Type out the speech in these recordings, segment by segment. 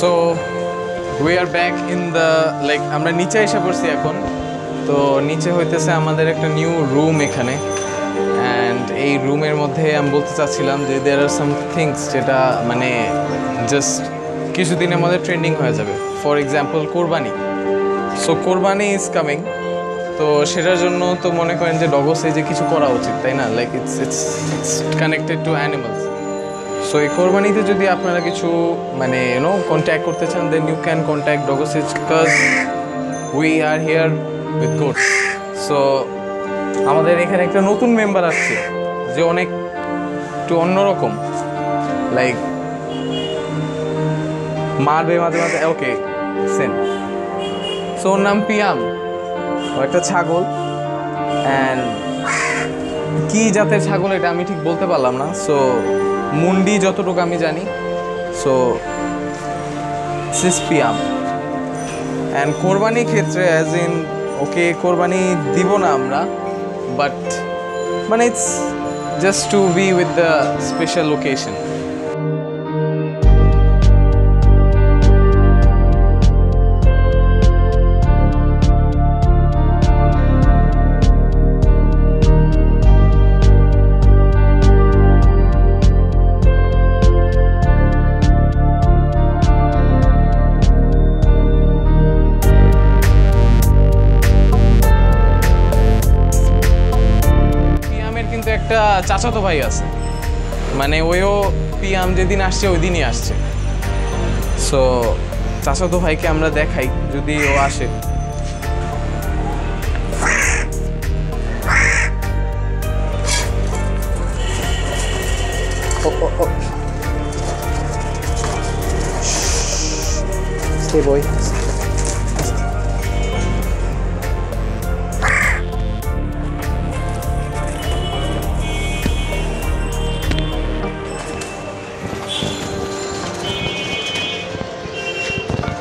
So we are back in the like আমরা নিচে এসে পড়ছি এখন। তো নিচে হইতেছে আমাদের একটা নিউ রুম এখানে। অ্যান্ড এই রুমের মধ্যে আমি বলতে চাচ্ছিলাম যে দেয়ার আর সাম থিংস যেটা মানে জাস্ট কিছুদিনের মধ্যে ট্রেন্ডিং হয়ে যাবে। For example Qurbani. So Qurbani is coming তো সেটার জন্য তো মনে করেন যে ডগসে যে কিছু করা উচিত, তাই না? Like it's it's it's connected to animals so এই কোরবানিতে যদি আপনারা কিছু মানে ইউনো কন্ট্যাক্ট করতে চান then you can contact ডগসেজ because we are here with goats so আমাদের এখানে একটা নতুন মেম্বার আসছে, যে অনেক একটু অন্যরকম লাইক মারবে মাঝে মাঝে ওকে সেন সো ওর নাম পিয়াম, ও একটা ছাগল অ্যান্ড কি জাতের ছাগল এটা আমি ঠিক বলতে পারলাম না সো মুন্ডি যতটুকু আমি জানি সো সিসপিয়াম অ্যান্ড কোরবানি ক্ষেত্রে অ্যাজ ইন ওকে কোরবানি দিব না আমরা বাট মানে it's just to be with the special location কিন্তু একটা চাচাতো ভাই আছে মানে ওইও পিয়াম যেদিন আসছে ওই দিনই আসছে সো চাচাতো ভাইকে আমরা দেখাই, যদি ও আসে। Stay boy.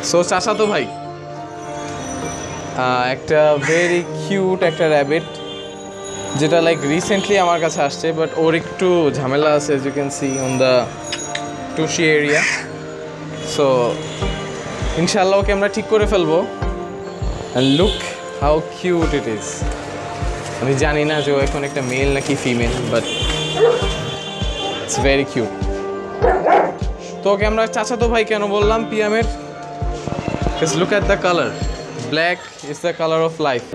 সো চাচাতো ভাই একটা ভেরি কিউট একটা র্যাবিট যেটা লাইক রিসেন্টলি আমার কাছে আসছে বাট ওর একটু ঝামেলা আছে you can see on the Tusi area so ইনশাল্লাহ ওকে আমরা ঠিক করে ফেলব। Look how cute it is আমি জানি না যে ও এখন একটা মেল নাকি female but it's very cute তো ওকে আমরা চাচাতো ভাই কেন বললাম, পিয়ামের? Because look at the color. Black is the color of life.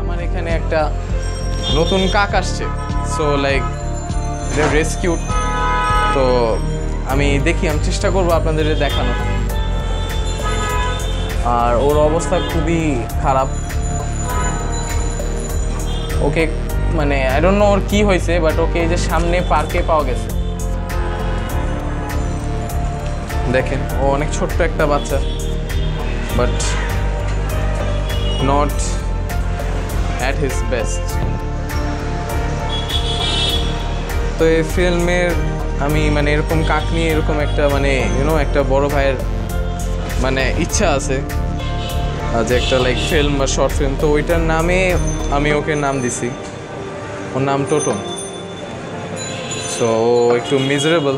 আমার এখানে একটা নতুন কাক আসছে সো লাইক রেস্কিউড তো আমি দেখি, আমি চেষ্টা করব আপনাদের দেখানো আর ওর অবস্থা খুবই খারাপ ওকে মানে আই ওর কি হয়েছে বাট ওকে এই যে সামনে পার্কে পাওয়া গেছে। দেখেন, ও অনেক ছোট্ট একটা বাচ্চা but not at his best তো এই ফিল্মের, আমি মানে এরকম কাক নিয়ে এরকম একটা মানে ইউনো একটা বড় ভাইয়ের মানে ইচ্ছা আছে। যে একটা লাইক ফিল্ম বা শর্ট ফিল্ম তো ওইটার নামে আমি ওকে নাম দিছি। ওর নাম টোটন সো ও একটু মিজারেবল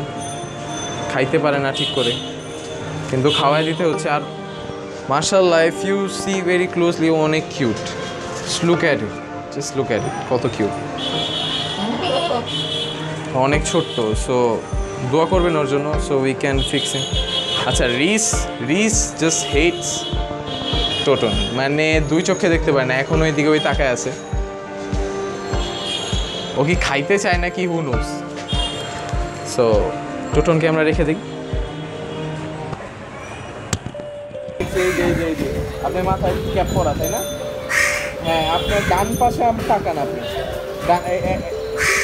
খাইতে পারে না ঠিক করে। কিন্তু খাওয়াই দিতে হচ্ছে। আর মার্শাল লাইফ ইউ সি ভেরি ক্লোজলি ও অনেক cute look at it just look at কত কিউট অনেক ছোট্ট সো দোয়া করবেন ওর জন্য সো উই ক্যান ফিক্স আচ্ছা রিস রিস জাস্ট হেটস টোটন। মানে দুই চোখে দেখতে পায় না, এখন ওই দিকে ওই তাকায় আছে। ও কি খাইতে চায় নাকি? হু নোস সো টোটনকে আমরা রেখে দিই। আপনার মাথায় না? হ্যাঁ আপনার ডান পাশে আপনি তাকান আপনি।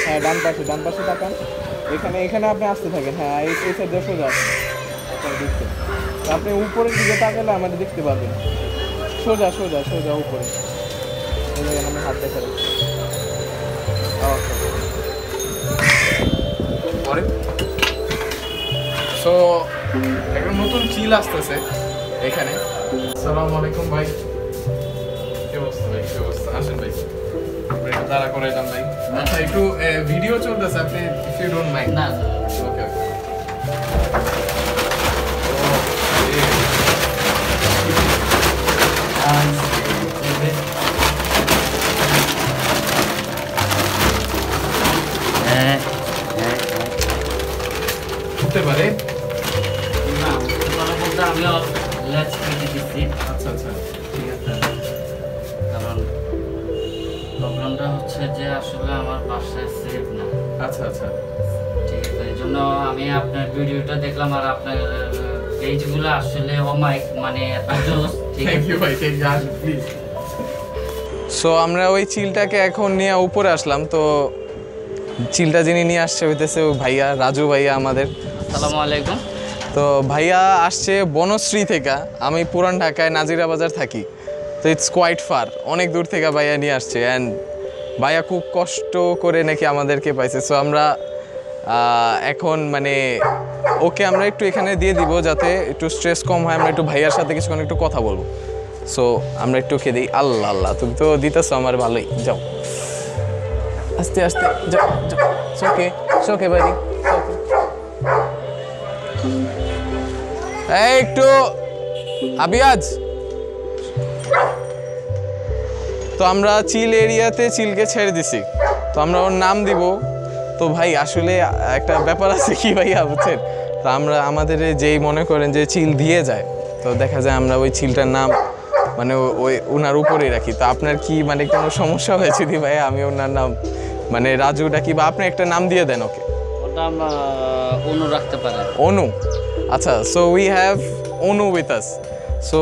হ্যাঁ ডান পাশে ডান পাশে তাকান। এখানে এখানে আপনি আসতে থাকেন। হ্যাঁ আপনি উপরের দিকে তাকালে আমাদের দেখতে পাবেন সোজা সোজা সোজা উপরে। আমি হাত দেখা পরে সো একটা নতুন চিল আসতেছে এখানে। আসসালামু আলাইকুম ভাই। কি অবস্থা ভাই? কি অবস্থা? আসেন ভাই। আমরা একটু দাঁড়া ভাই। আচ্ছা একটু ভিডিও চলতেছে আপনি ইফ ইউ ডোন্ট মাইন্ড না ওকে ওকে হ্যাঁ হতে পারে। বলতে আমিও ল্যাচ কেটে দিচ্ছি আচ্ছা আচ্ছা। ঠিক আছে কারণ প্রবলেমটা হচ্ছে যে আসলে আমার বাসায় আচ্ছা আচ্ছা। ঠিক আছে এই জন্য আমি আপনার ভিডিওটা দেখলাম আর আপনার পেজগুলো আসলে অমাইক মানে এত থ্যাংক ইউ ভাই থ্যাংক ইউ আসুন প্লিজ সো আমরা ওই চিলটাকে এখন নিয়ে উপরে আসলাম তো চিলটা যিনি নিয়ে আসছে হইতেছে ভাইয়া রাজু ভাইয়া আমাদের। আসসালামু আলাইকুম। তো ভাইয়া আসছে বনশ্রী থেকে আমি পুরান ঢাকায় নাজিরা বাজার থাকি তো ইটস কোয়াইট ফার অনেক দূর থেকে ভাইয়া নিয়ে আসছে অ্যান্ড ভাইয়া খুব কষ্ট করে নাকি আমাদেরকে পাইছে। সো আমরা এখন মানে ওকে আমরা একটু এখানে দিয়ে দিব যাতে একটু স্ট্রেস কম হয়, আমরা একটু ভাইয়ার সাথে কিছুক্ষণ একটু কথা বলব। সো আমরা একটু খেয়ে দিই, আল্লাহ আল্লাহ, তুমি তো দিতেছো আমার ভালোই, যাও। আস্তে আস্তে, যাও ওকে ওকে বাড়ি একটু, আবিয়াজ। তো আমরা চিল এরিয়াতে চিলকে ছেড়ে দিছি। তো আমরা ওর নাম দিব। তো ভাই আসলে একটা ব্যাপার আছে কি ভাইয়া বুঝছেন? তো আমরা আমাদের যেই মনে করেন যে চিল দিয়ে যায় তো দেখা যায় আমরা ওই চিলটার নাম মানে ওই ওনার উপরেই রাখি। তো আপনার কি মানে কোনো সমস্যা হয়েছে দি ভাইয়া আমি ওনার নাম মানে রাজু ডাকি বা আপনি একটা নাম দিয়ে দেন ওকে? ওটা অনু রাখতে পারেন। অনু? আচ্ছা so we have Anu with us so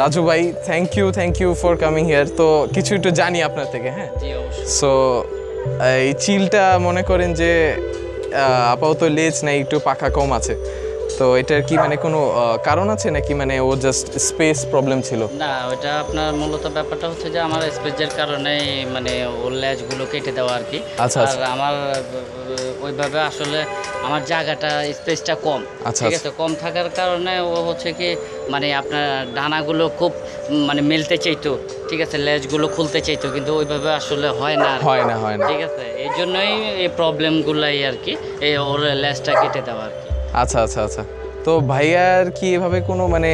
Raju ভাই thank you thank you for coming here তো কিছু একটু জানি আপনার থেকে হ্যাঁ? সো এই চিলটা মনে করেন যে আপাতত লেজ নাই একটু পাখা কম আছে তো এটার কি মানে কোনো কারণ আছে নাকি মানে ও জাস্ট স্পেস প্রবলেম ছিল না ওটা আপনার মূলত ব্যাপারটা হচ্ছে যে আমার স্পেসের কারণে মানে ওর ল্যাচগুলো কেটে দেওয়া আর কি আচ্ছা, আর আচ্ছা। আমার ওইভাবে আসলে আমার জায়গাটা স্পেসটা কম আচ্ছা, ঠিক আচ্ছা। আছে কম থাকার কারণে ও হচ্ছে কি মানে আপনার ডানাগুলো খুব মানে মেলতে চাইতো ঠিক আছে লেজগুলো খুলতে চাইতো কিন্তু ওইভাবে আসলে হয় না হয় না হয় না। ঠিক আছে এই জন্যই এই প্রবলেমগুলাই আর কি এই ওর লেজটা কেটে দেওয়া আর কি। আচ্ছা আচ্ছা আচ্ছা। তো ভাইয়ার কি এভাবে কোনো মানে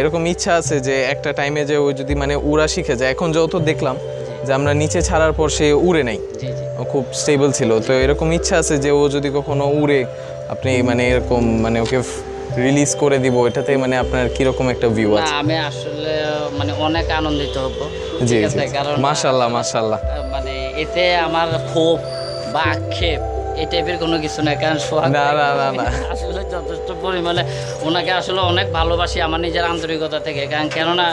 এরকম ইচ্ছা আছে যে একটা টাইমে যে ও যদি মানে উড়া শিখে যায়? এখন যত দেখলাম যে আমরা নিচে ছাড়ার পর সে উড়ে নাই। খুব স্টেবল ছিল। তো এরকম ইচ্ছা আছে যে ও যদি কখনো উড়ে আপনি মানে এরকম মানে ওকে রিলিজ করে দিব এটাতে মানে আপনার কীরকম একটা ভিউ আছে? আমি আসলে মানে অনেক আনন্দিত হব। জি জি আছে কারণ মাশাল্লাহ মাশাল্লাহ আহ, মানে এতে আমার ক্ষোভ বা আক্ষেপ এই টাইপের কোনো কিছু না কারণ সোহাগ না, না, না, না। আসলে যথেষ্ট পরিমাণে ওনাকে আসলে অনেক ভালোবাসি আমার নিজের আন্তরিকতা থেকে কারণ কেননা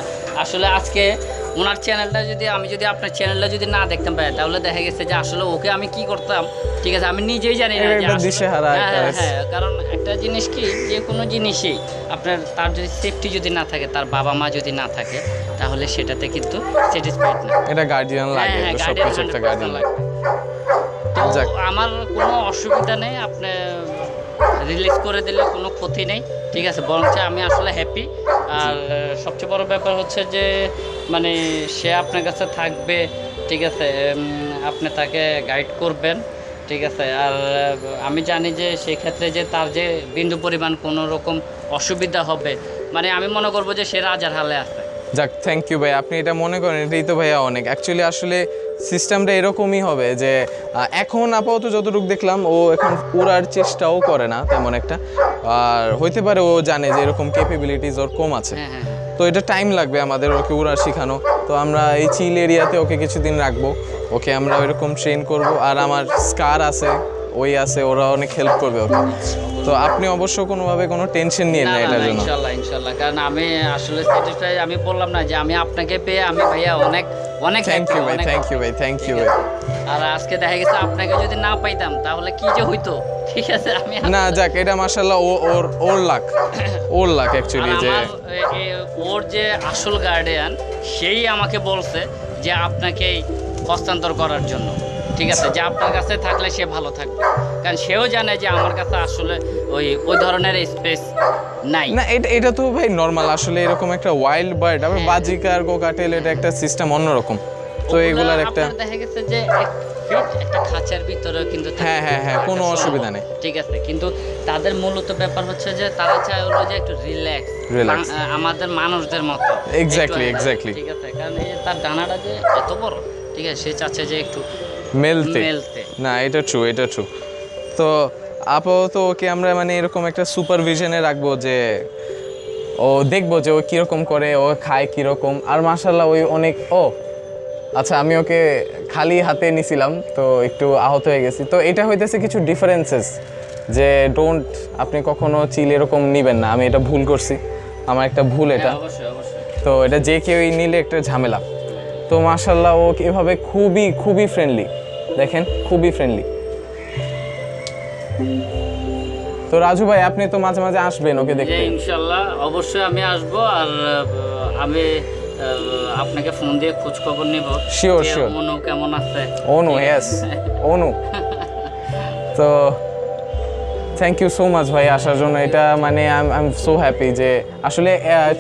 আসলে আজকে ওনার চ্যানেলটা যদি আমি যদি আপনার চ্যানেলটা যদি না দেখতাম পাই তাহলে দেখা গেছে যে আসলে ওকে আমি কি করতাম ঠিক আছে আমি নিজেই জানি না হ্যাঁ, হ্যাঁ, হ্যাঁ, কারণ একটা জিনিস কি যে কোনো জিনিসই আপনার তার যদি সেফটি যদি না থাকে তার বাবা মা যদি না থাকে তাহলে সেটাতে কিন্তু স্যাটিসফাইড না। এটা গার্ডিয়ান লাগে হ্যাঁ, হ্যাঁ, সব কিছু একটা গার্ডিয়ান লাগে আমার কোনো অসুবিধা নেই আপনি রিলিজ করে দিলে কোনো ক্ষতি নেই ঠিক আছে বরঞ্চ আমি আসলে হ্যাপি আর সবচেয়ে বড় ব্যাপার হচ্ছে যে মানে সে আপনার কাছে থাকবে ঠিক আছে আপনি তাকে গাইড করবেন ঠিক আছে। আর আমি জানি যে সেক্ষেত্রে যে তার যে বিন্দু পরিমাণ কোনো রকম অসুবিধা হবে মানে আমি মনে করব যে সে রাজার হালে আছে। যাক থ্যাংক ইউ ভাই আপনি এটা মনে করেন এটাই তো ভাইয়া অনেক। অ্যাকচুয়ালি আসলে সিস্টেমটা এরকমই হবে যে এখন আপাতত যতটুকু দেখলাম ও এখন উড়ার চেষ্টাও করে না তেমন একটা। আর হইতে পারে ও জানে যে এরকম ক্যাপেবিলিটিস ওর কম আছে। হ্যাঁ হ্যাঁ হ্যাঁ। তো এটা টাইম লাগবে আমাদের ওকে উড়া শেখানো। তো আমরা এই চিল এরিয়াতে ওকে কিছুদিন রাখব। ওকে আমরা ওইরকম ট্রেন করব। আর আমার স্কার আছে। ওই আছে ওরা অনেক হেল্প করবে ওকে। তো আপনি অবশ্য কোনোভাবে কোনো টেনশন নিয়ে না, এটার জন্য। ইনশাল্লাহ ইনশাল্লাহ। কারণ আমি আসলে স্যাটিসফাই আমি বললাম না যে আমি আপনাকে পেয়ে আমি ভাইয়া অনেক অনেক থ্যাংক ইউ ভাই থ্যাংক ইউ ভাই থ্যাংক ইউ ভাই। আর আজকে দেখা গেছে আপনাকে যদি না পাইতাম তাহলে কি যে হইতো? ঠিক আছে আমি না যাক এটা মাশাল্লাহ ও ওর ওর লাক ওর লাক আর অ্যাকচুয়ালি যে ওর যে আসল গার্ডিয়ান সেই আমাকে বলছে যে আপনাকে হস্তান্তর করার জন্য। ঠিক আছে যে আপনার কাছে থাকলে সে ভালো থাকবে। কারণ সেও জানে যে আমার কাছে আসলে ওই ওই ধরনের স্পেস নাই। না এটা এটা তো ভাই নর্মাল আসলে এরকম একটা ওয়াইল্ড বার্ড আবার হ্যাঁ। বাজিকার কোকাটেল এটা একটা সিস্টেম অন্যরকম। তো এগুলার একটা দেখা গেছে যে একটা খাঁচার ভিতরে কিন্তু হ্যাঁ, হ্যাঁ, হ্যাঁ, কোনো অসুবিধা নেই। ঠিক আছে কিন্তু তাদের মূলত ব্যাপার হচ্ছে যে তারা চায় হলো যে একটু রিল্যাক্স আমাদের মানুষদের মতো। একটু, exactly. ঠিক আছে কারণ তার ডানাটা যে এত বড় ঠিক আছে সে চাচ্ছে যে একটু মেলতে। না এটা ট্রু এটা ট্রু তো আপাতত ওকে আমরা মানে এরকম একটা সুপারভিশনে রাখব যে ও দেখব যে ও কীরকম করে ও খায় কীরকম। আর মাসাল্লাহ ওই অনেক ও আচ্ছা আমি ওকে খালি হাতে নিছিলাম তো একটু আহত হয়ে গেছি। তো এটা হইতেছে কিছু ডিফারেন্সেস যে ডোন্ট আপনি কখনো চিল এরকম নিবেন না। আমি এটা ভুল করছি। আমার একটা ভুল এটা। হ্যাঁ, অবশ্যই। তো এটা যে কেউই নিলে একটা ঝামেলা। তো মাশাল্লাহ ও এভাবে খুবই খুবই ফ্রেন্ডলি দেখেন খুবই ফ্রেন্ডলি তো রাজু ভাই আপনি তো মাঝে মাঝে আসবেন ওকে দেখতে। ইনশাল্লাহ অবশ্যই আমি আসব আর আমি আপনাকে ফোন দিয়ে খোঁজ খবর নিব শিওর শিওর. মনু কেমন আছে? অনু ইয়েস অনু। তো থ্যাংক ইউ সো মাচ ভাই আসার জন্য। এটা মানে আই এম সো হ্যাপি যে আসলে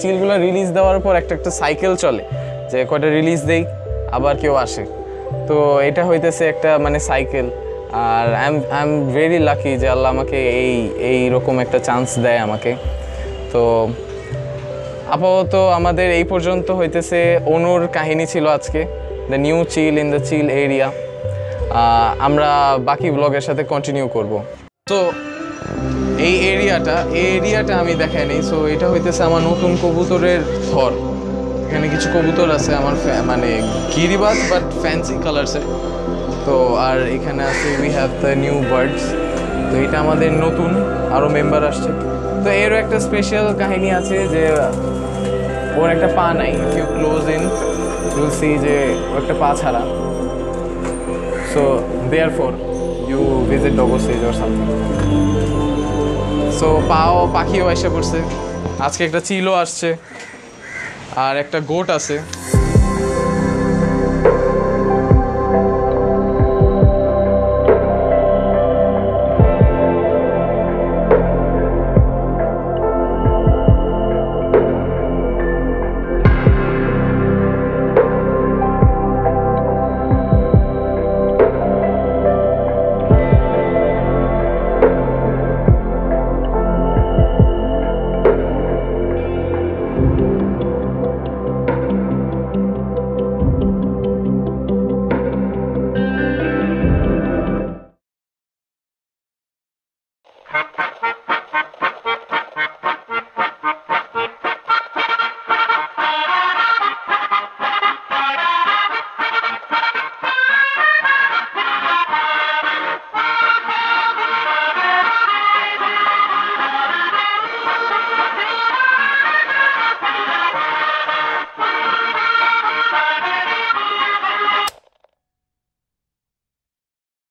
চিলগুলো রিলিজ দেওয়ার পর একটা একটা সাইকেল চলে। যে কয়টা রিলিজ দেই, আবার কেউ আসে। তো এটা হইতেছে একটা মানে cycle R I am I am very lucky যে আল্লাহ আমাকে এই এই রকম একটা চান্স দেয় আমাকে। তো আপাতত আমাদের এই পর্যন্ত হইতেছে অনুর কাহিনী ছিল আজকে the new chill in the chill area আমরা বাকি ব্লগের সাথে কন্টিনিউ করব। তো এই এরিয়াটা এই এরিয়াটা আমি দেখাই নেই সো এটা হইতেছে আমার নতুন কবুতরের ঘর। এখানে কিছু কবুতর আছে আমার মানে গিরিবাজ বাট ফ্যান্সি কালার্সের তো আর এখানে আছে we have the new birds তো এটা আমাদের নতুন আরও মেম্বার আসছে। তো এরও একটা স্পেশাল কাহিনী আছে যে, ওর একটা পা নাই you close in you'll see যে ওর একটা পা ছাড়া। So therefore you visit doggo সেজ অর সামথিং সো পাও পাখিও এসে পড়ছে। আজকে একটা চিলও আসছে। আর একটা গোট আছে।